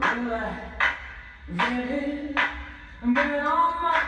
Really, really been on my